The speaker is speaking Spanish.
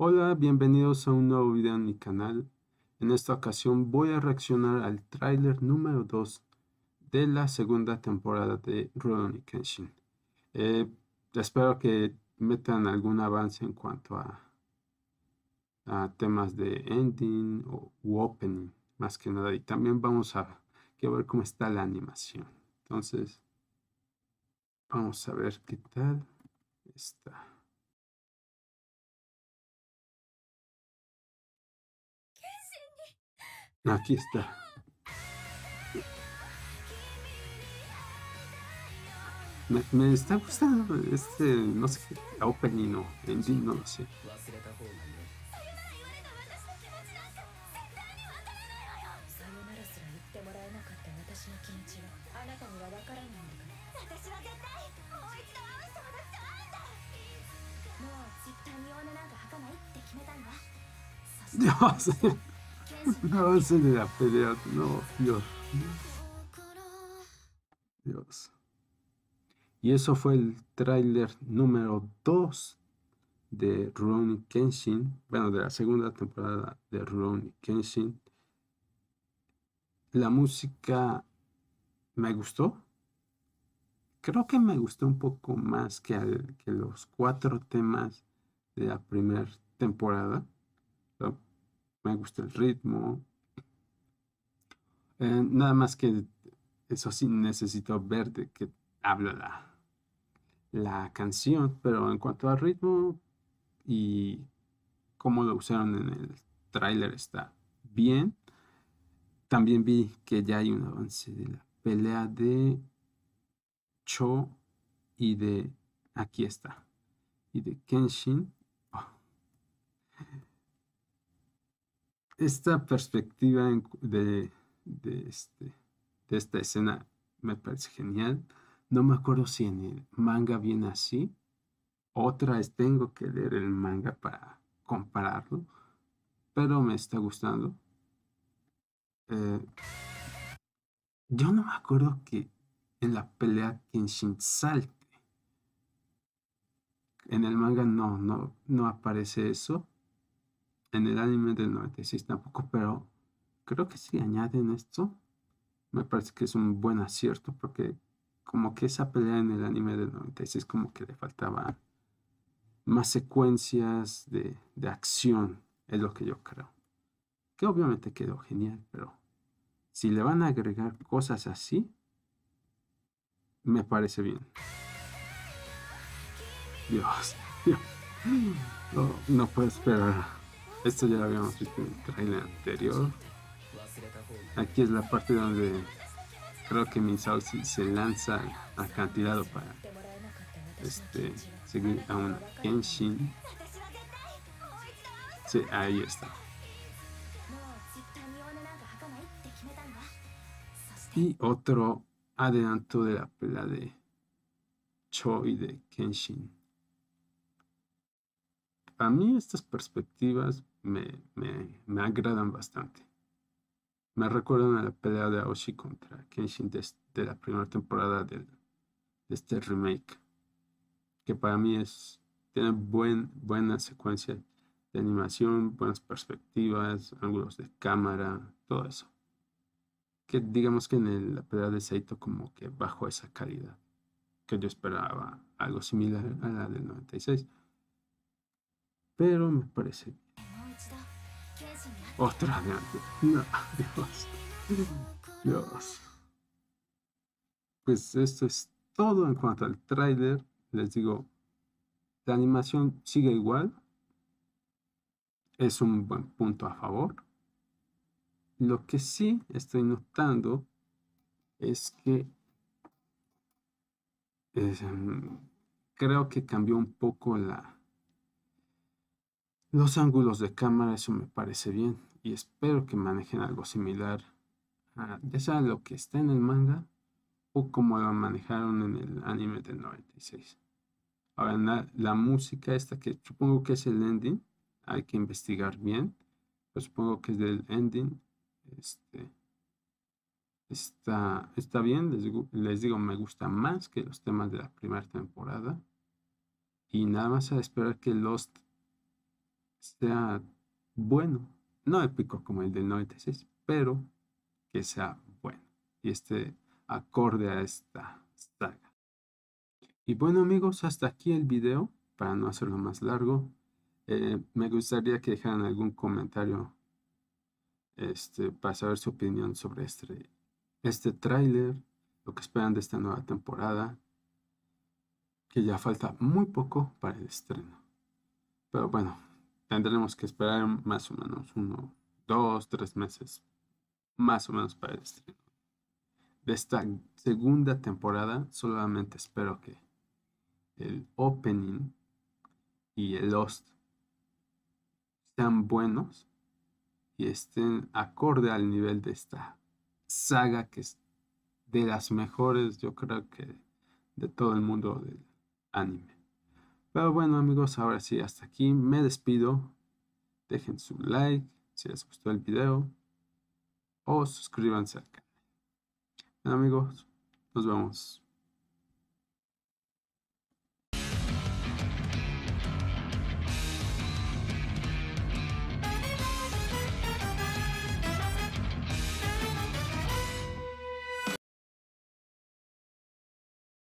Hola, bienvenidos a un nuevo video en mi canal. En esta ocasión voy a reaccionar al tráiler número 2 de la segunda temporada de Rurouni Kenshin. Eh, espero que metan algún avance en cuanto a, temas de ending o opening, más que nada. Y también vamos a, ver cómo está la animación. Entonces, vamos a ver qué tal está. Aquí está. Me, me, está gustando este, no sé, opening o ending, no lo sé. No, se de la pelea. No, Dios. Dios. Y eso fue el tráiler número 2 de Rurouni Kenshin. Bueno, de la segunda temporada de Rurouni Kenshin. La música me gustó. Creo que me gustó un poco más que los cuatro temas de la primera temporada me gusta el ritmo. Eh, nada más que eso sí necesito ver de qué habla la, la canción, pero en cuanto al ritmo y cómo lo usaron en el tráiler está bien. También vi que ya hay un avance de la pelea de Cho y de aquí está y de Kenshin. Esta perspectiva de, este, de esta escena me parece genial. No me acuerdo si en el manga viene así. Otra es tengo que leer el manga para compararlo. Pero me está gustando. Eh, yo no me acuerdo que en la pelea Kenshin salte. En el manga no, no, no aparece eso en el anime del 96 tampoco, pero creo que si añaden esto, me parece que es un buen acierto, porque como que esa pelea en el anime del 96 como que le faltaba más secuencias de, de acción, es lo que yo creo. Que obviamente quedó genial, pero si le van a agregar cosas así, me parece bien. Dios, Dios. No, no puedo esperar. Esto ya lo habíamos visto en el trailer anterior. Aquí es la parte donde creo que Misausi se lanza acantilado para este, seguir a un Kenshin. Sí, ahí está. Y otro adelanto de la pelea de Cho de Kenshin. A mí estas perspectivas me, me, agradan bastante. Me recuerdan a la pelea de Aoshi contra Kenshin de, la primera temporada de este remake. Que para mí es. Tiene buen, buena secuencia de animación, buenas perspectivas, ángulos de cámara, todo eso. Que digamos que en la pelea de Saito como que bajo esa calidad. Que yo esperaba algo similar a la del 96 pero me parece Vez. No, Dios. Dios. Pues esto es todo en cuanto al tráiler. Les digo, la animación sigue igual. Es un buen punto a favor. Lo que sí estoy notando es que em, creo que cambió un poco la, los ángulos de cámara, eso me parece bien y espero que manejen algo similar a ya lo que está en el manga o como lo manejaron en el anime del 96. Ahora, la, música esta que supongo que es el ending, hay que investigar bien, pero supongo que es del ending. Este, está, está bien, les les digo, me gusta más que los temas de la primera temporada. Y nada más a esperar que Lost sea bueno, no épico como el del 96, pero que sea bueno y esté acorde a esta saga. Y bueno amigos, hasta aquí el video, para no hacerlo más largo. Eh, me gustaría que dejaran algún comentario este, para saber su opinión sobre este, este tráiler, lo que esperan de esta nueva temporada, que ya falta muy poco para el estreno. Pero bueno, tendremos que esperar más o menos uno, dos, tres meses, más o menos para el estreno. De esta segunda temporada, solamente espero que el opening y el Lost sean buenos y estén acorde al nivel de esta saga que es de las mejores, yo creo que de todo el mundo del anime. Pero bueno amigos, ahora sí, hasta aquí me despido. Dejen su like si les gustó el video o suscríbanse al canal. Bueno amigos, nos vemos.